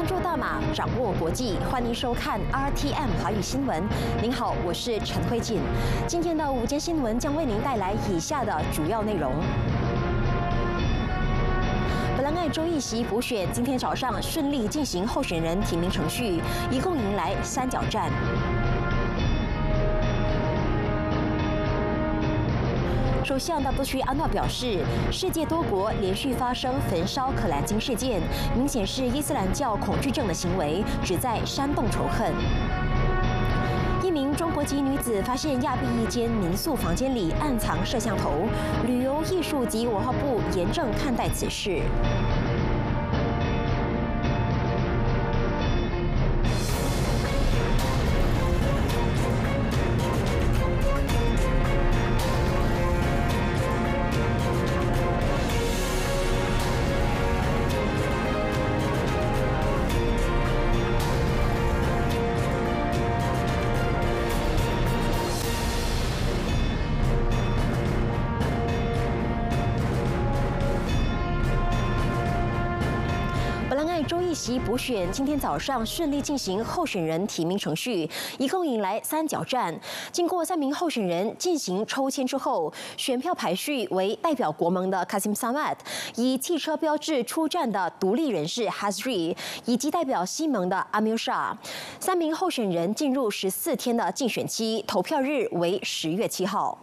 关注大马，掌握国际，欢迎收看 RTM 华语新闻。您好，我是陈慧锦。今天的午间新闻将为您带来以下的主要内容：本来爱州议席补选今天早上顺利进行候选人提名程序，一共迎来三角战。首相纳杜区安诺表示，世界多国连续发生焚烧可兰经事件，明显是伊斯兰教恐惧症的行为，旨在煽动仇恨。一名中国籍女子发现亚庇一间民宿房间里暗藏摄像头，旅游艺术及文化部严正看待此事。席补选今天早上顺利进行候选人提名程序，一共引来三角战。经过三名候选人进行抽签之后，选票排序为代表国盟的 Kasim Samad，以汽车标志出战的独立人士 Hasri，以及代表西盟的 Amir Shah。三名候选人进入十四天的竞选期，投票日为十月七号。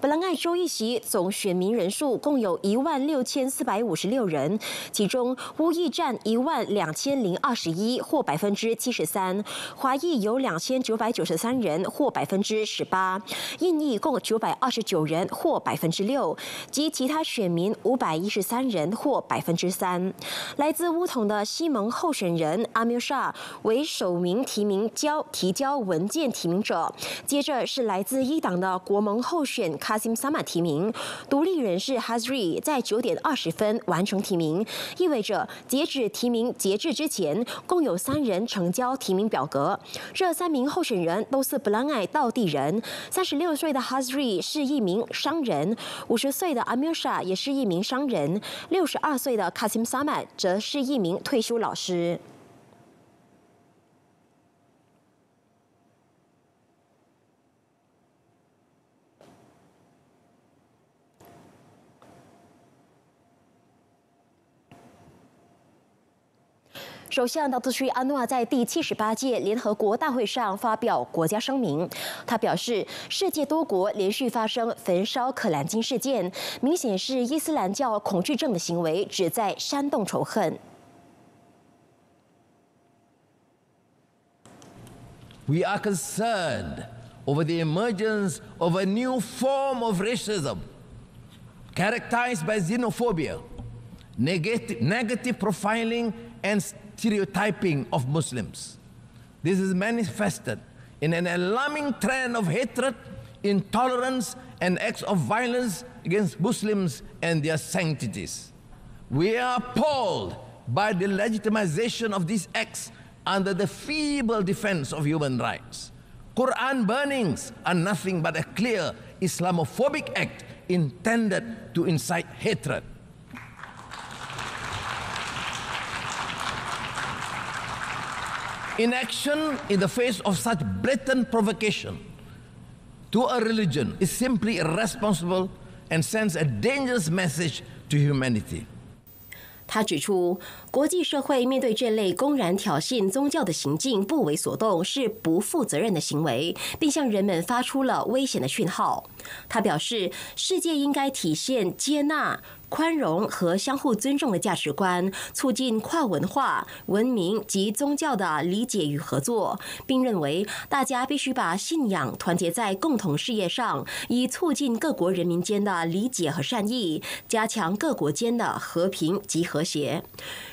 本兰爱州一席总选民人数共有一万六千四百五十六人，其中乌裔占一万两千零二十一，或百分之七十三；华裔有两千九百九十三人，或百分之十八；印裔共九百二十九人，或百分之六；及其他选民五百一十三人，或百分之三。来自乌统的西蒙候选人阿米尔沙为首名提名交提交文件提名者，接着是来自一党的国盟候选。卡辛萨马提名，独立人士 Hazri 在九点二十分完成提名，意味着截止提名截至之前，共有三人成交提名表格。这三名候选人都是布兰爱道地人。三十六岁的 Hazri 是一名商人，五十岁的 Amirsha 也是一名商人，六十二岁的卡辛萨马则是一名退休老师。首相纳杜区阿诺在第七十八届联合国大会上发表国家声明，他表示，世界多国连续发生焚烧可兰经事件，明显是伊斯兰教恐惧症的行为，旨在煽动仇恨。We are concerned over the emergence of a new form of racism characterized by xenophobia, negative, negative profiling, and stereotyping of Muslims. This is manifested in an alarming trend of hatred, intolerance, and acts of violence against Muslims and their sanctities. We are appalled by the legitimization of these acts under the feeble defense of human rights. Quran burnings are nothing but a clear Islamophobic act intended to incite hatred. Inaction in the face of such blatant provocation to a religion is simply irresponsible and sends a dangerous message to humanity. 他指出，国际社会面对这类公然挑衅宗教的行径不为所动，是不负责任的行为，并向人们发出了危险的讯号。他表示，世界应该体现接纳。宽容和相互尊重的价值观，促进跨文化、文明及宗教的理解与合作，并认为大家必须把信仰团结在共同事业上，以促进各国人民间的理解和善意，加强各国间的和平及和谐。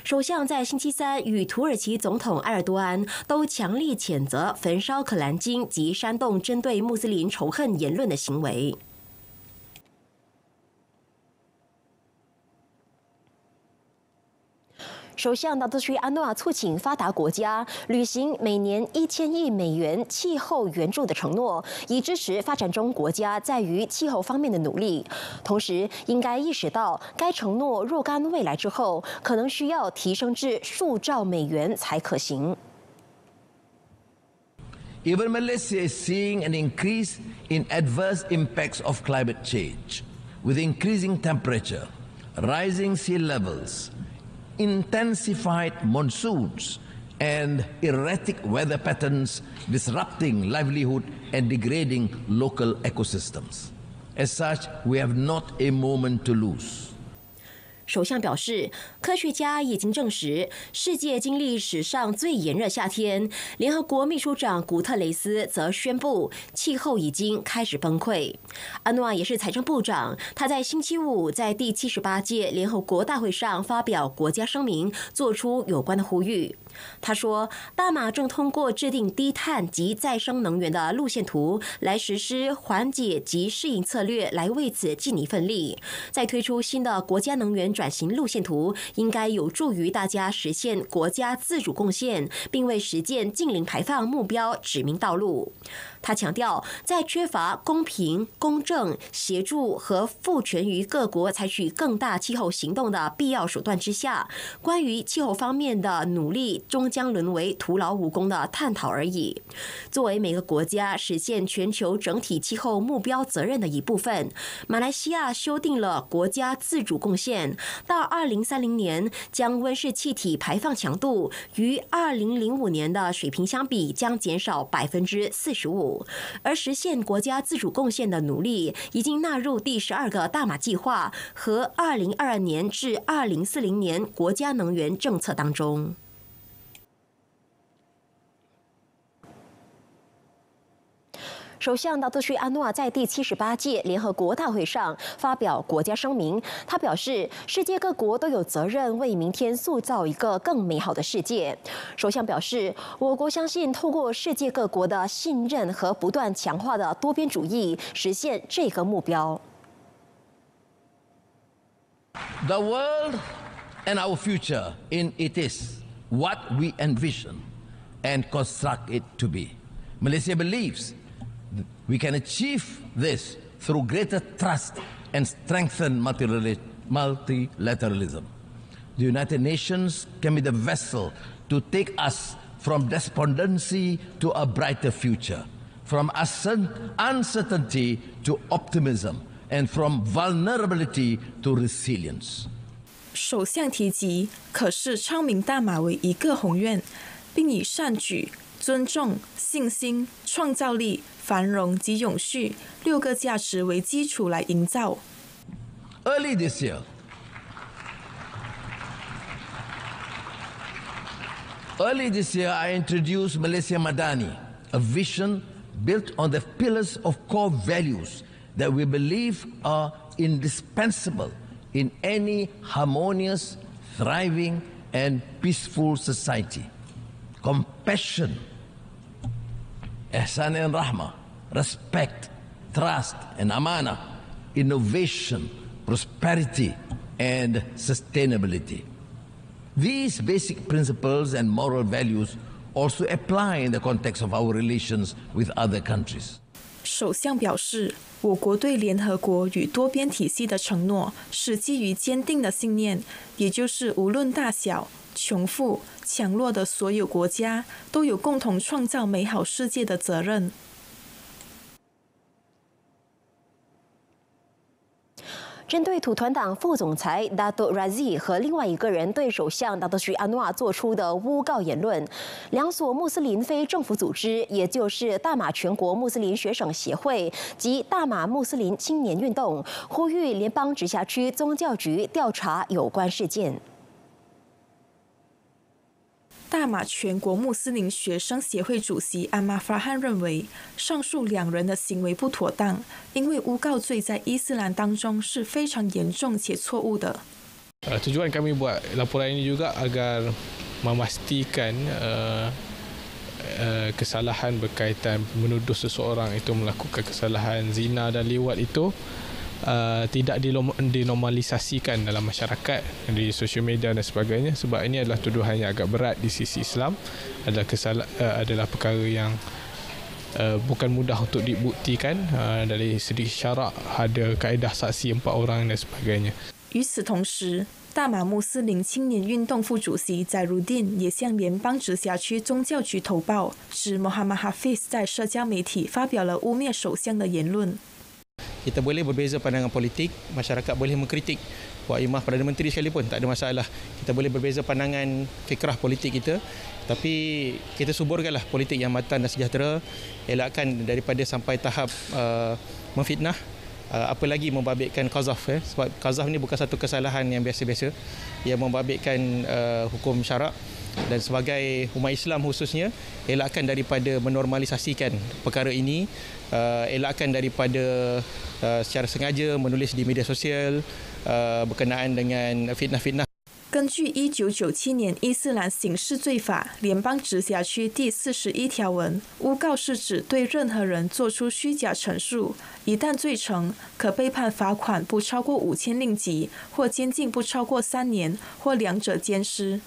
首相在星期三与土耳其总统埃尔多安都强力谴责焚烧可兰经及煽动针对穆斯林仇恨言论的行为。首相纳德须安诺瓦促请发达国家履行每年一千亿美元气候援助的承诺，以支持发展中国家在于气候方面的努力。同时，应该意识到该承诺若干未来之后，可能需要提升至数兆美元才可行。Even Malaysia is seeing an increase in adverse impacts of climate change, with increasing temperature, rising sea levels. Intensified monsoons and erratic weather patterns disrupting livelihood and degrading local ecosystems. As such, we have not a moment to lose. 首相表示，科学家已经证实，世界经历史上最炎热夏天。联合国秘书长古特雷斯则宣布，气候已经开始崩溃。安诺瓦也是财政部长，他在星期五在第七十八届联合国大会上发表国家声明，做出有关的呼吁。他说，大马正通过制定低碳及再生能源的路线图，来实施缓解及适应策略，来为此尽一份力。再推出新的国家能源转型路线图，应该有助于大家实现国家自主贡献，并为实践净零排放目标指明道路。他强调，在缺乏公平、公正、协助和赋权于各国采取更大气候行动的必要手段之下，关于气候方面的努力终将沦为徒劳无功的探讨而已。作为每个国家实现全球整体气候目标责任的一部分，马来西亚修订了国家自主贡献，到二零三零年将温室气体排放强度与二零零五年的水平相比将减少百分之四十五。而实现国家自主贡献的努力，已经纳入第十二个大马计划和二零二二年至二零四零年国家能源政策当中。首相纳杜须安诺瓦在第七十八届联合国大会上发表国家声明，他表示，世界各国都有责任为明天塑造一个更美好的世界。首相表示，我国相信透过世界各国的信任和不断强化的多边主义，实现这个目标。The world and our future in it is what we envision and construct it to be. Malaysia believes. We can achieve this through greater trust and strengthen multilateralism. The United Nations can be the vessel to take us from despondency to a brighter future, from uncertainty to optimism, and from vulnerability to resilience. 首相提及，可是昌明大马为一个宏愿，并以善举、尊重、信心、创造力。 繁荣及永续六个价值为基础来营造。Early this year, early this year, I introduced Malaysia Madani, a vision built on the pillars of core values that we believe are indispensable in any harmonious, thriving, and peaceful society. Compassion, ihsan and rahmah, respect, trust, and amana, innovation, prosperity, and sustainability. These basic principles and moral values also apply in the context of our relations with other countries. 首相表示，我国对联合国与多边体系的承诺是基于坚定的信念，也就是无论大小、穷富、 强弱的所有国家都有共同创造美好世界的责任。针对土团党副总裁达多拉兹和另外一个人对首相达多许安诺瓦做出的诬告言论，两所穆斯林非政府组织，也就是大马全国穆斯林学生协会及大马穆斯林青年运动，呼吁联邦直辖区宗教局调查有关事件。大马全国穆斯林学生协会主席阿马法汉认为，上述两人的行为不妥当，因为诬告罪在伊斯兰当中是非常严重且错误的。Tujuan kami buat laporan ini juga agar memastikan kesalahan berkaitan menuduh seseorang itu melakukan kesalahan zina dan liwat itu uh, tidak dinormalisasikan dalam masyarakat di sosial media dan sebagainya sebab ini adalah tuduhan yang agak berat di sisi Islam adalah kesal uh, adalah perkara yang uh, bukan mudah untuk dibuktikan uh, dari segi syarak ada kaedah saksi empat orang dan sebagainya. 与此同时，大马穆斯林青年运动副主席在如丁也向联邦直辖区宗教局投报，指穆罕默哈菲斯在社交媒体发表了污蔑首相的言论。 Kita boleh berbeza pandangan politik, masyarakat boleh mengkritik Wak Imah Perdana Menteri sekalipun, tak ada masalah. Kita boleh berbeza pandangan fikrah politik kita, tapi kita suburkanlah politik yang matang dan sejahtera, elakkan daripada sampai tahap uh, memfitnah, uh, apa lagi membabitkan qazaf. Eh? Sebab qazaf ni bukan satu kesalahan yang biasa-biasa, yang membabitkan uh, hukum syarak dan sebagai umat Islam khususnya elakkan daripada menormalisasikan perkara ini uh, elakkan daripada uh, secara sengaja menulis di media sosial uh, berkenaan dengan fitnah-fitnah 根据一九九七年伊斯兰刑事罪法联邦直辖区第四十一条文，诬告是指对任何人做出虚假陈述，一旦罪成，可被判罚款不超过五千令吉，或监禁不超过三年，或两者兼施。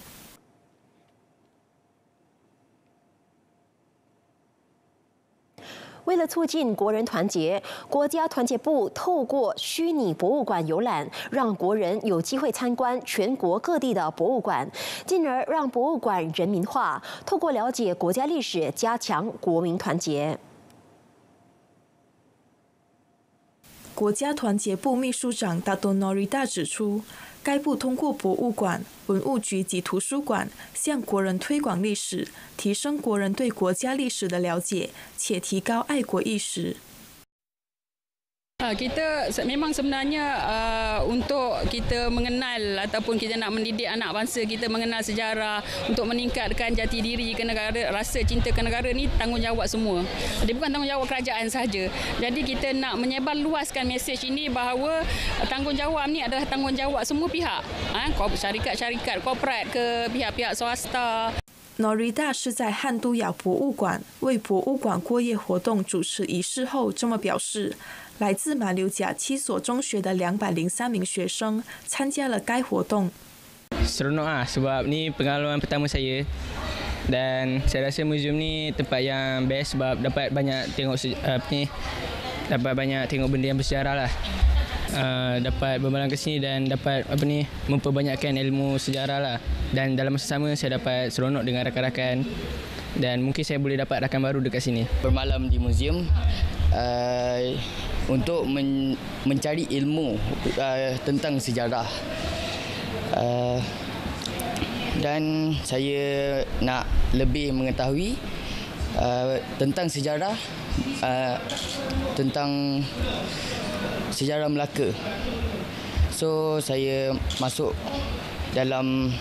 为了促进国人团结，国家团结部透过虚拟博物馆游览，让国人有机会参观全国各地的博物馆，进而让博物馆人民化，透过了解国家历史，加强国民团结。国家团结部秘书长达多诺瑞达指出。该部通过博物馆、文物局及图书馆，向国人推广历史，提升国人对国家历史的了解，且提高爱国意识。Uh, kita memang sebenarnya uh, untuk kita mengenal ataupun kita nak mendidik anak bangsa kita mengenal sejarah untuk meningkatkan jati diri ke negara rasa cinta ke negara ni tanggungjawab semua. Jadi bukan tanggungjawab kerajaan sahaja. Jadi kita nak menyebar luaskan mesej ini bahawa tanggungjawab ni adalah tanggungjawab semua pihak. Ha, syarikat-syarikat korporat ke pihak-pihak swasta. Norida 是在汉都雅博物馆为博物馆过夜活动主持仪式后这么表示。 来自马六甲七所中学的两百零三名学生参加了该活动。Seronok ah sebab ni pengalaman pertama saya dan saya rasa museum ni tempat yang best sebab dapat banyak tengok apa ni dapat banyak tengok benda yang bersejarah lah. Uh, dapat bermalam ke sini dan dapat apa ni memperbanyakkan ilmu sejarah lah dan dalam masa sama saya dapat seronok dengan rakan-rakan dan mungkin saya boleh dapat rakan baru dekat sini. Bermalam di museum uh, untuk men, mencari ilmu uh, tentang sejarah. Uh, dan saya nak lebih mengetahui uh, tentang sejarah uh, tentang sejarah Melaka. So saya masuk dalam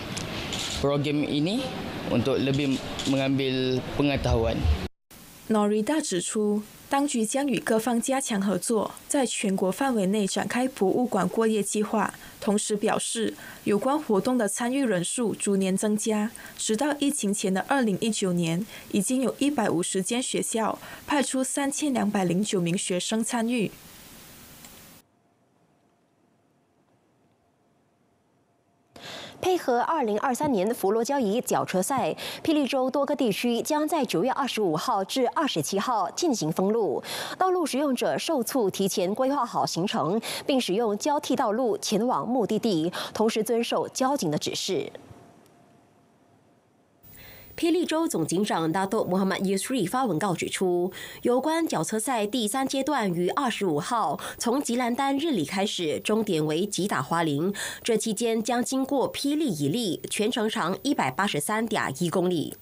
program ini untuk lebih mengambil pengetahuan. Norida 指出，当局将与各方加强合作，在全国范围内展开博物馆过夜计划。同时表示，有关活动的参与人数逐年增加，直到疫情前的二零一九年，已经有一百五十间学校派出三千两百零九名学生参与。配合二零二三年佛罗交易脚车赛，霹雳州多个地区将在九月二十五号至二十七号进行封路，道路使用者受促提前规划好行程，并使用交替道路前往目的地，同时遵守交警的指示。霹雳州总警长达多穆罕默德 Yusri 发文告指出，有关脚车赛第三阶段于二十五号从吉兰丹日里开始，终点为吉打花林。这期间将经过霹雳以利，全程长一百八十三点一公里。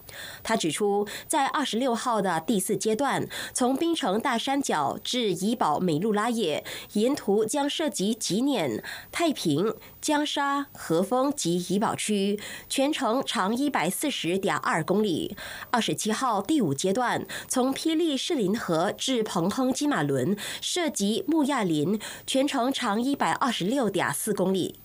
他指出，在二十六号的第四阶段，从槟城大山脚至怡保美路拉野，沿途将涉及吉碾、太平。江沙、和丰及怡保区全程长一百四十点二公里。二十七号第五阶段，从霹雳士林河至彭亨金马伦，涉及木亚林，全程长一百二十六点四公里。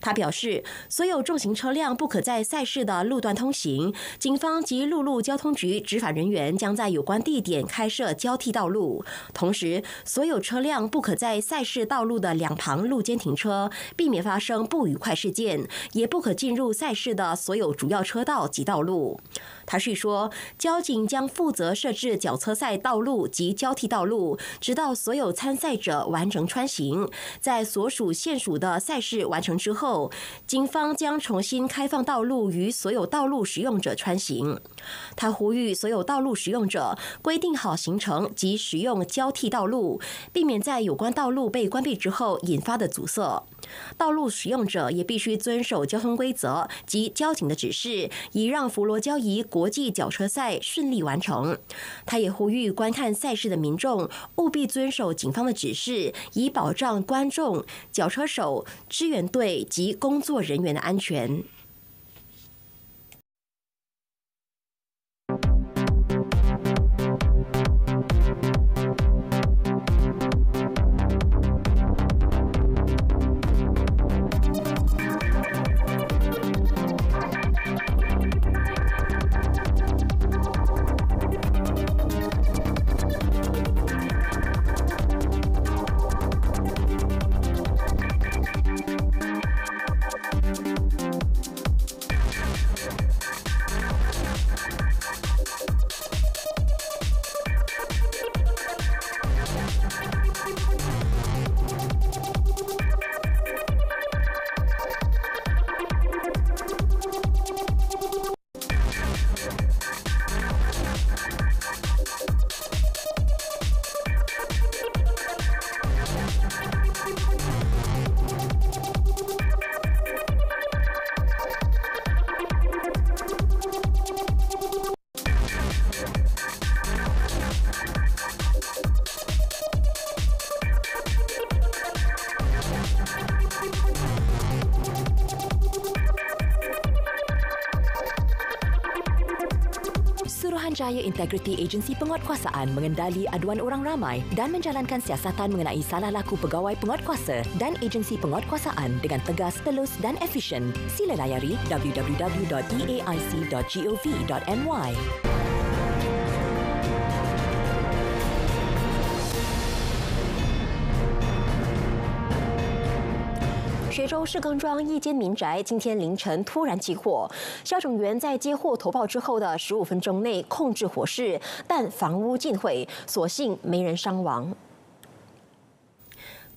他表示，所有重型车辆不可在赛事的路段通行。警方。及陆路交通局执法人员将在有关地点开设交替道路，同时所有车辆不可在赛事道路的两旁路间停车，避免发生不愉快事件，也不可进入赛事的所有主要车道及道路。他是说，交警将负责设置脚车赛道路及交替道路，直到所有参赛者完成穿行。在所属县属的赛事完成之后，警方将重新开放道路与所有道路使用者穿行。他呼吁所有道路使用者规定好行程及使用交替道路，避免在有关道路被关闭之后引发的阻塞。道路使用者也必须遵守交通规则及交警的指示，以让佛罗交仪国际脚车赛顺利完成。他也呼吁观看赛事的民众务必遵守警方的指示，以保障观众、脚车手、支援队及工作人员的安全。Suruhanjaya Integrity Agensi Penguatkuasaan mengendali aduan orang ramai dan menjalankan siasatan mengenai salah laku pegawai penguatkuasa dan agensi penguatkuasaan dengan tegas, telus dan efisien. Sila layari www.eaic.gov.my. 徐州市更庄一间民宅今天凌晨突然起火，消防员在接获投报之后的十五分钟内控制火势，但房屋尽毁，所幸没人伤亡。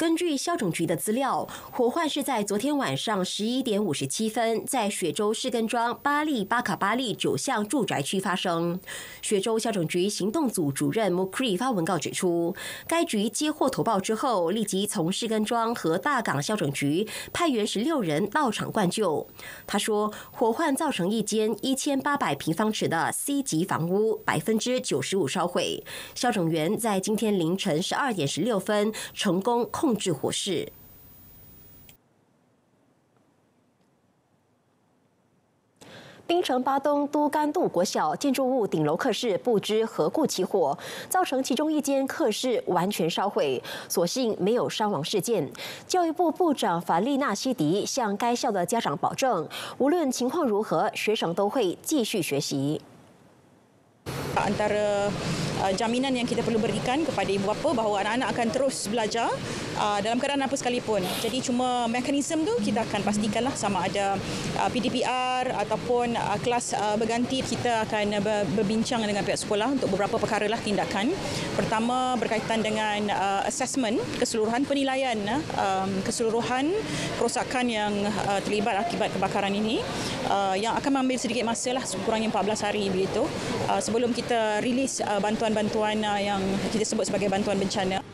根据消总局的资料，火患是在昨天晚上十一点五十七分，在雪州市根庄巴利巴卡巴利九巷住宅区发生。雪州消总局行动组主任 Mukri 发文告指出，该局接获投报之后，立即从市根庄和大港消总局派员十六人到场灌救。他说，火患造成一间一千八百平方尺的 C 级房屋百分之九十五烧毁。消总员在今天凌晨十二点十六分成功控。控制火势。槟城巴东都干渡国小建筑物顶楼课室不知何故起火，造成其中一间课室完全烧毁，所幸没有伤亡事件。教育部部长法利纳西迪向该校的家长保证，无论情况如何，学生都会继续学习。Antara uh, jaminan yang kita perlu berikan kepada ibu bapa bahawa anak-anak akan terus belajar uh, dalam keadaan apa sekalipun. Jadi cuma mekanisme tu kita akan pastikanlah sama ada uh, PDPR ataupun kelas berganti kita akan berbincang dengan pihak sekolah untuk beberapa perkara lah tindakan. Pertama berkaitan dengan assessment keseluruhan penilaian um, keseluruhan kerosakan yang terlibat akibat kebakaran ini yang akan mengambil sedikit masa lah kurangnya 14 hari begitu sebelum kita rilis uh, bantuan-bantuan uh, yang kita sebut sebagai bantuan bencana.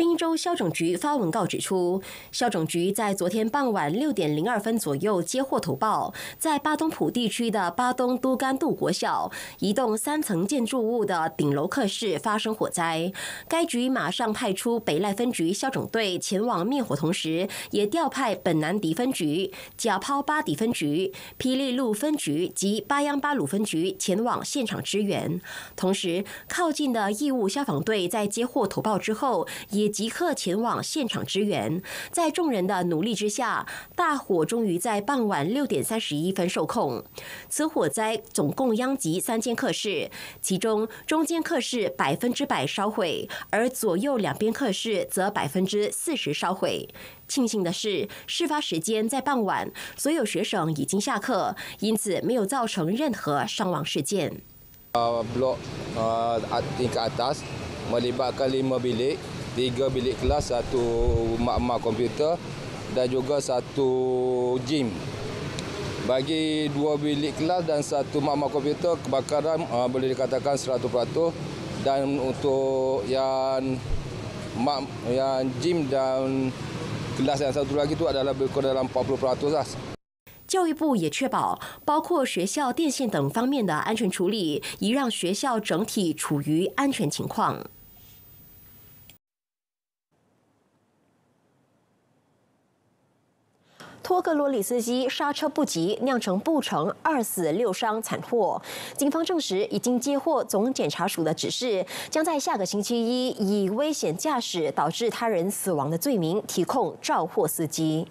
滨州消总局发文告指出，消总局在昨天傍晚六点零二分左右接获投报，在巴东普地区的巴东都干渡国小一栋三层建筑物的顶楼课室发生火灾。该局马上派出北赖分局消总队前往灭火，同时也调派本南迪分局、贾抛巴迪分局、霹雳路分局及巴央巴鲁分局前往现场支援。同时，靠近的义务消防队在接获投报之后，也即刻前往现场支援。在众人的努力之下，大火终于在傍晚六点三十一分受控。此火灾总共殃及三间客室，其中中间客室百分之百烧毁，而左右两边客室则百分之四十烧毁。庆幸的是，事发时间在傍晚，所有学生已经下课，因此没有造成任何伤亡事件。Uh, blok uh, tingkat atas melibatkan lima bilik, tiga bilik kelas, satu mak-mak komputer dan juga satu gym. Bagi dua bilik kelas dan satu mak-mak komputer, kebakaran uh, boleh dikatakan 100% dan untuk yang mak yang gym dan kelas yang satu lagi tu adalah lebih kurang dalam 40% lah. 教育部也确保，包括学校电线等方面的安全处理，以让学校整体处于安全情况。 托克罗里斯基刹车不及，酿成不成二死六伤惨祸。警方证实，已经接获总检察署的指示，将在下个星期一以危险驾驶导致他人死亡的罪名提控肇祸司机。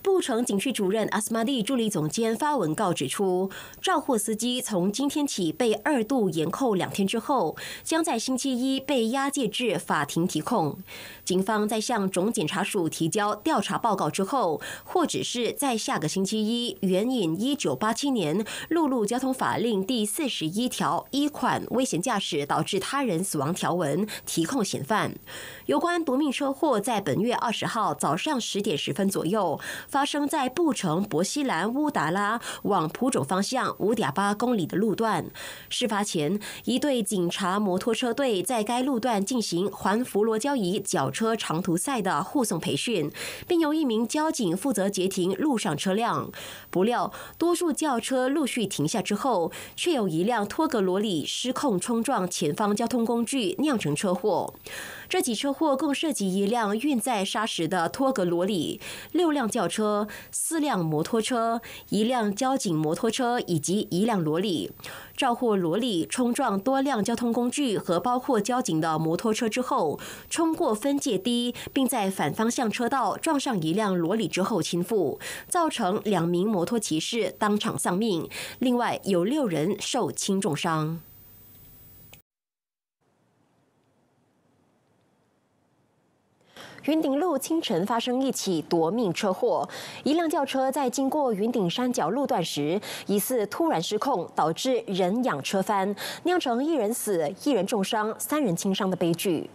布城警区主任阿斯玛蒂助理总监发文告指出，肇祸司机从今天起被二度延扣两天之后，将在星期一被押解至法庭提控。警方在向总检察署提交调查报告之后，或只是在下个星期一援引一九八七年陆路交通法令第四十一条一款危险驾驶导致他人死亡条文提控嫌犯。有关夺命车祸，在本月二十号早上十点十分左右发生在布城博西兰乌达拉往普种方向五点八公里的路段。事发前，一队警察摩托车队在该路段进行环佛罗交易脚车长途赛的护送培训，并由一名交警负责截停路上车辆。不料，多数轿车陆续停下之后，却有一辆托格罗里失控冲撞前方交通工具，酿成车祸。这起车祸共涉及一辆运载砂石的托格罗里、六辆轿车、四辆摩托车、一辆交警摩托车以及一辆罗里。肇祸罗里冲撞多辆交通工具和包括交警的摩托车之后，冲过分界堤，并在反方向车道撞上一辆罗里之后倾覆，造成两名摩托骑士当场丧命，另外有六人受轻重伤。云顶路清晨发生一起夺命车祸，一辆轿车在经过云顶山脚路段时，疑似突然失控，导致人仰车翻，酿成一人死、一人重伤、三人轻伤的悲剧。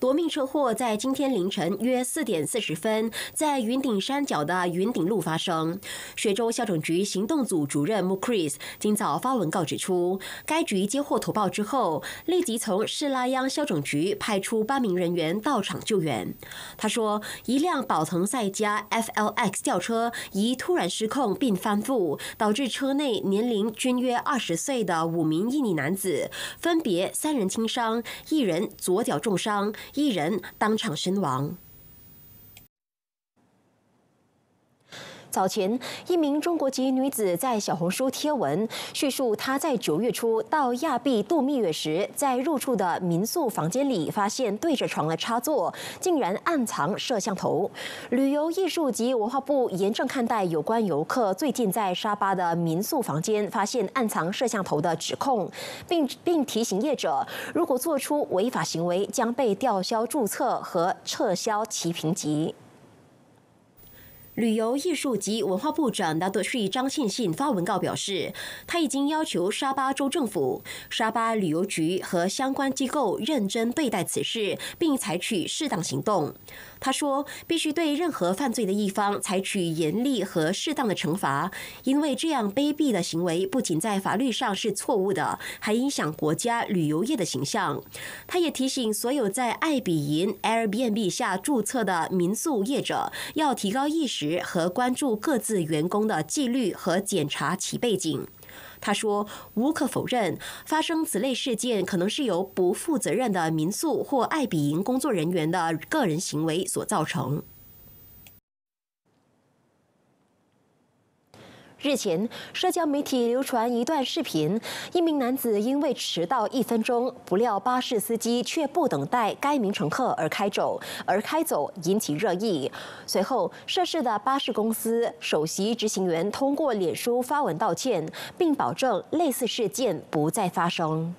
夺命车祸在今天凌晨约四点四十分，在云顶山脚的云顶路发生。雪州消拯局行动组主任穆 Chris 今早发文告指出，该局接获投报之后，立即从士拉央消拯局派出八名人员到场救援。他说，一辆宝腾赛加 FLX 轿车疑突然失控并翻覆，导致车内年龄均约二十岁的五名印尼男子，分别三人轻伤，一人左脚重伤。一人当场身亡。早前，一名中国籍女子在小红书贴文叙述，她在九月初到亚庇度蜜月时，在入住的民宿房间里发现对着床的插座竟然暗藏摄像头。旅游艺术及文化部严正看待有关游客最近在沙巴的民宿房间发现暗藏摄像头的指控，并并提醒业者，如果做出违法行为，将被吊销注册和撤销其评级。旅游艺术及文化部长纳德瑞张庆信发文告表示，他已经要求沙巴州政府、沙巴旅游局和相关机构认真对待此事，并采取适当行动。他说，必须对任何犯罪的一方采取严厉和适当的惩罚，因为这样卑鄙的行为不仅在法律上是错误的，还影响国家旅游业的形象。他也提醒所有在爱彼迎 Airbnb 下注册的民宿业者，要提高意识和关注各自员工的纪律和检查其背景。他说：“无可否认，发生此类事件可能是由不负责任的民宿或爱比营工作人员的个人行为所造成。”日前，社交媒体流传一段视频，一名男子因为迟到一分钟，不料巴士司机却不等待该名乘客而开走，而开走引起热议。随后，涉事的巴士公司首席执行员通过脸书发文道歉，并保证类似事件不再发生。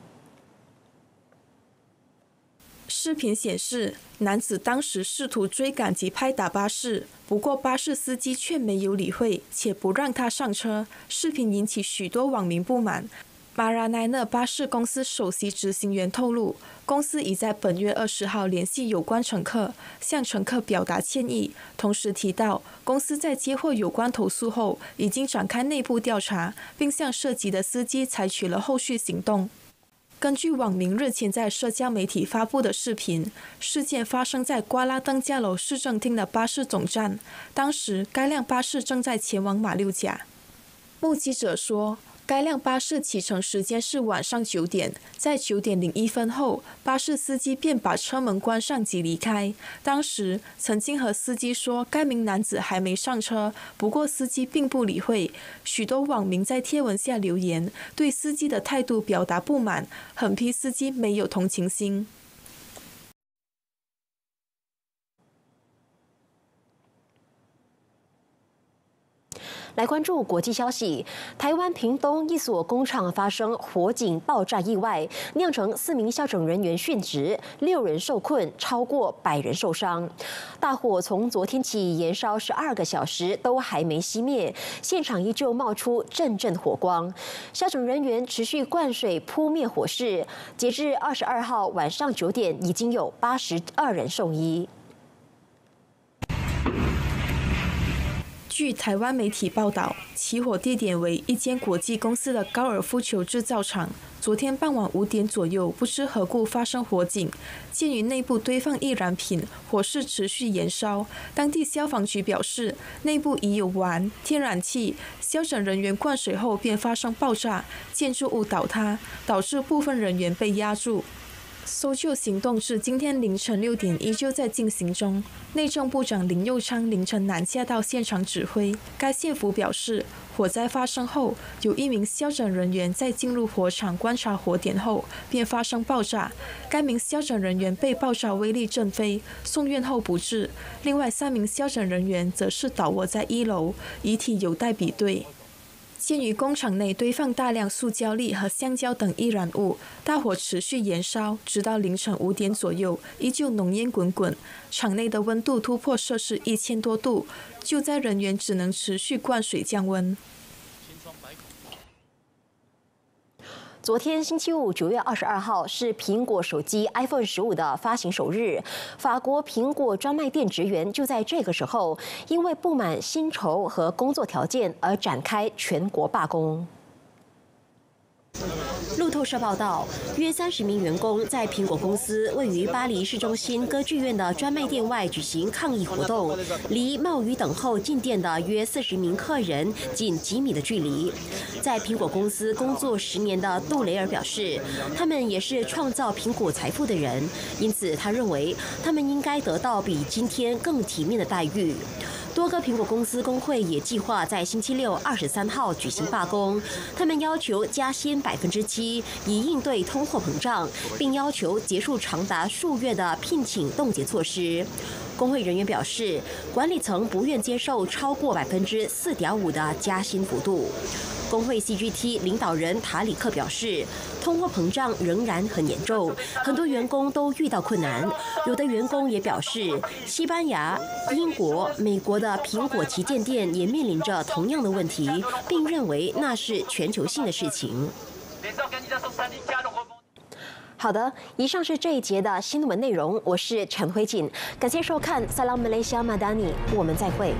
视频显示，男子当时试图追赶及拍打巴士，不过巴士司机却没有理会，且不让他上车。视频引起许多网民不满。马拉奈勒巴士公司首席执行员透露，公司已在本月二十号联系有关乘客，向乘客表达歉意，同时提到公司在接获有关投诉后，已经展开内部调查，并向涉及的司机采取了后续行动。根据网民日前在社交媒体发布的视频，事件发生在瓜拉登加楼市政厅的巴士总站。当时，该辆巴士正在前往马六甲。目击者说。该辆巴士启程时间是晚上九点，在九点零一分后，巴士司机便把车门关上即离开。当时曾经和司机说该名男子还没上车，不过司机并不理会。许多网民在贴文下留言，对司机的态度表达不满，狠批司机没有同情心。来关注国际消息，台湾屏东一所工厂发生火警爆炸意外，酿成四名消防人员殉职，六人受困，超过百人受伤。大火从昨天起延烧十二个小时，都还没熄灭，现场依旧冒出阵阵火光。消防人员持续灌水扑灭火势，截至二十二号晚上九点，已经有八十二人送医。据台湾媒体报道，起火地点为一间国际公司的高尔夫球制造厂。昨天傍晚五点左右，不知何故发生火警。鉴于内部堆放易燃品，火势持续延烧。当地消防局表示，内部已有烷、天然气，消防人员灌水后便发生爆炸，建筑物倒塌，导致部分人员被压住。搜救行动至今天凌晨六点依旧在进行中。内政部长林佑昌凌晨南下到现场指挥。该县府表示，火灾发生后，有一名消防人员在进入火场观察火点后，便发生爆炸。该名消防人员被爆炸威力震飞，送院后不治。另外三名消防人员则是倒卧在一楼，遗体有待比对。鉴于工厂内堆放大量塑胶粒和香蕉等易燃物，大火持续燃烧，直到凌晨五点左右，依旧浓烟滚滚。厂内的温度突破摄氏一千多度，救灾人员只能持续灌水降温。昨天星期五，九月二十二号是苹果手机 iPhone 十五的发行首日。法国苹果专卖店职员就在这个时候，因为不满薪酬和工作条件而展开全国罢工。路透社报道，约三十名员工在苹果公司位于巴黎市中心歌剧院的专卖店外举行抗议活动，离冒雨等候进店的约四十名客人仅几米的距离。在苹果公司工作十年的杜雷尔表示，他们也是创造苹果财富的人，因此他认为他们应该得到比今天更体面的待遇。多个苹果公司工会也计划在星期六二十三号举行罢工，他们要求加薪百分之七，以应对通货膨胀，并要求结束长达数月的聘请冻结措施。工会人员表示，管理层不愿接受超过百分之四点五的加薪幅度。工会 CGT 领导人塔里克表示，通货膨胀仍然很严重，很多员工都遇到困难。有的员工也表示，西班牙、英国、美国的苹果旗舰店也面临着同样的问题，并认为那是全球性的事情。好的，以上是这一节的新闻内容，我是陈慧锦，感谢收看《Salam Malaysia Madani》，我们再会。